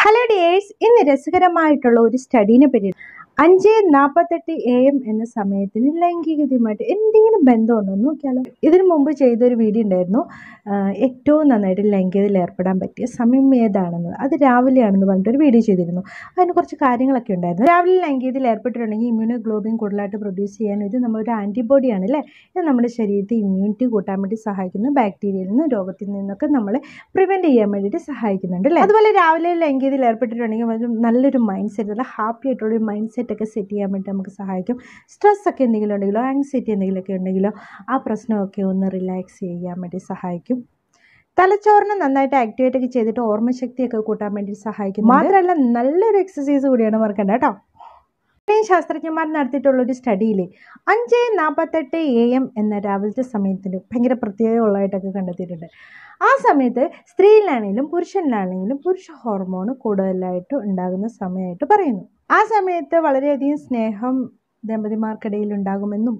Hello dears ഇന്ന് രസകരമായിട്ടുള്ള ഒരു സ്റ്റഡീനെ പറ്റി അഞ്ച് നാൽപ്പത്തെട്ട് എ എം എന്ന സമയത്തിന് ലൈംഗികതയുമായിട്ട് എന്തെങ്കിലും ബന്ധമുണ്ടോ എന്ന് നോക്കിയാലോ. ഇതിനു മുമ്പ് ചെയ്തൊരു വീഡിയോ ഉണ്ടായിരുന്നു. ഏറ്റവും നന്നായിട്ട് ലൈംഗികതയിൽ ഏർപ്പെടാൻ പറ്റിയ സമയം ഏതാണെന്ന്. അത് രാവിലെയാണെന്ന് പറഞ്ഞിട്ട് ഒരു വീഡിയോ ചെയ്തിരുന്നു. അതിന് കുറച്ച് കാര്യങ്ങളൊക്കെ ഉണ്ടായിരുന്നു. രാവിലെ ലൈംഗികതയിൽ ഏർപ്പെട്ടിട്ടുണ്ടെങ്കിൽ ഇമ്മ്യൂണോഗ്ലോബിൻ കൂടുതലായിട്ട് പ്രൊഡ്യൂസ് ചെയ്യാനും ഇത് നമ്മളൊരു ആന്റിബോഡിയാണ് അല്ലേ? ഇത് നമ്മുടെ ശരീരത്തെ ഇമ്മ്യൂണിറ്റി കൂട്ടാൻ വേണ്ടി സഹായിക്കുന്ന. ബാക്ടീരിയയിൽ നിന്നും രോഗത്തിൽ നിന്നൊക്കെ നമ്മളെ പ്രിവെന്റ് ചെയ്യാൻ വേണ്ടിയിട്ട് സഹായിക്കുന്നുണ്ട് അല്ലേ? അതുപോലെ രാവിലെ ലൈംഗികതയിൽ ഏർപ്പെട്ടിട്ടുണ്ടെങ്കിൽ നല്ലൊരു മൈൻഡ് സെറ്റ് നല്ല ഹാപ്പി ആയിട്ടുള്ളൊരു മൈൻഡ് സെറ്റ് ഒക്കെ സെറ്റ് ചെയ്യാൻ വേണ്ടി നമുക്ക് സഹായിക്കും. സ്ട്രെസ് ഒക്കെ എന്തെങ്കിലും ഉണ്ടെങ്കിലോ ആങ്സൈറ്റി എന്തെങ്കിലുമൊക്കെ ഉണ്ടെങ്കിലോ ആ പ്രശ്നമൊക്കെ ഒന്ന് റിലാക്സ് ചെയ്യാൻ വേണ്ടി സഹായിക്കും. തലച്ചോറിനെ നന്നായിട്ട് ആക്ടിവേറ്റ് ഒക്കെ ചെയ്തിട്ട് ഓർമ്മശക്തിയൊക്കെ കൂട്ടാൻ വേണ്ടി സഹായിക്കും മാത്രമല്ല നല്ലൊരു എക്സസൈസ് കൂടിയാണ് മറക്കേണ്ട കേട്ടോ. ഇത്രയും ശാസ്ത്രജ്ഞന്മാർ നടത്തിയിട്ടുള്ള ഒരു സ്റ്റഡിയിൽ അഞ്ച് നാൽപ്പത്തെട്ട് എ എം എന്ന രാവിലത്തെ സമയത്തിന് ഭയങ്കര പ്രത്യേകമുള്ളതായിട്ടൊക്കെ കണ്ടെത്തിയിട്ടുണ്ട്. ആ സമയത്ത് സ്ത്രീയിലാണെങ്കിലും പുരുഷനിലാണെങ്കിലും പുരുഷ ഹോർമോൺ കൂടുതലായിട്ട് ഉണ്ടാകുന്ന സമയമായിട്ട് പറയുന്നു. ആ സമയത്ത് വളരെയധികം സ്നേഹം ദമ്പതിമാർക്കിടയിൽ ഉണ്ടാകുമെന്നും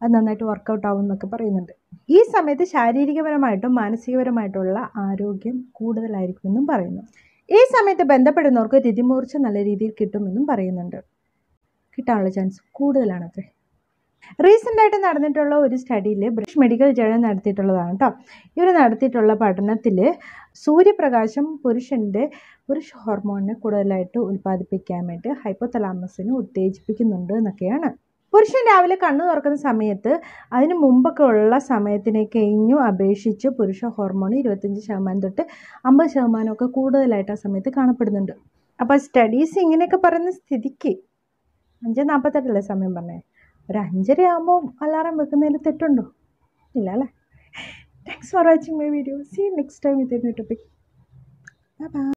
അത് നന്നായിട്ട് വർക്കൗട്ട് ആവും എന്നൊക്കെ പറയുന്നുണ്ട്. ഈ സമയത്ത് ശാരീരികപരമായിട്ടും മാനസികപരമായിട്ടുള്ള ആരോഗ്യം കൂടുതലായിരിക്കുമെന്നും പറയുന്നു. ഈ സമയത്ത് ബന്ധപ്പെടുന്നവർക്ക് രതിമൂർച്ച നല്ല രീതിയിൽ കിട്ടുമെന്നും പറയുന്നുണ്ട്. കിട്ടാനുള്ള ചാൻസ് കൂടുതലാണത്രേ റീസെന്റ് ആയിട്ട് നടന്നിട്ടുള്ള ഒരു സ്റ്റഡിയിൽ ബ്രിട്ടീഷ് മെഡിക്കൽ ജേണൽ നടത്തിയിട്ടുള്ളതാണ് കേട്ടോ ഇവർ നടത്തിയിട്ടുള്ള പഠനത്തിൽ സൂര്യപ്രകാശം പുരുഷന്റെ പുരുഷ ഹോർമോണിനെ കൂടുതലായിട്ട് ഉൽപ്പാദിപ്പിക്കാൻ വേണ്ടി ഹൈപ്പോതലാമസിനെ ഉത്തേജിപ്പിക്കുന്നുണ്ട് എന്നൊക്കെയാണ്. പുരുഷൻ രാവിലെ കണ്ണു തുറക്കുന്ന സമയത്ത് അതിന് മുമ്പൊക്കെ ഉള്ള സമയത്തിനെ കഴിഞ്ഞു അപേക്ഷിച്ച് പുരുഷ ഹോർമോൺ ഇരുപത്തഞ്ച് ശതമാനം തൊട്ട് അമ്പത് ശതമാനമൊക്കെ കൂടുതലായിട്ട് ആ സമയത്ത് കാണപ്പെടുന്നുണ്ട്. അപ്പോൾ സ്റ്റഡീസ് ഇങ്ങനെയൊക്കെ പറയുന്ന സ്ഥിതിക്ക് അഞ്ച് നാൽപ്പത്തെട്ടല്ലേ സമയം പറഞ്ഞേ? ഒരു അഞ്ചര ആകുമ്പോൾ അലാറം വെക്കുന്നതിൽ തെറ്റുണ്ടോ? ഇല്ല അല്ലേ thanks for watching my video see next time with topic bye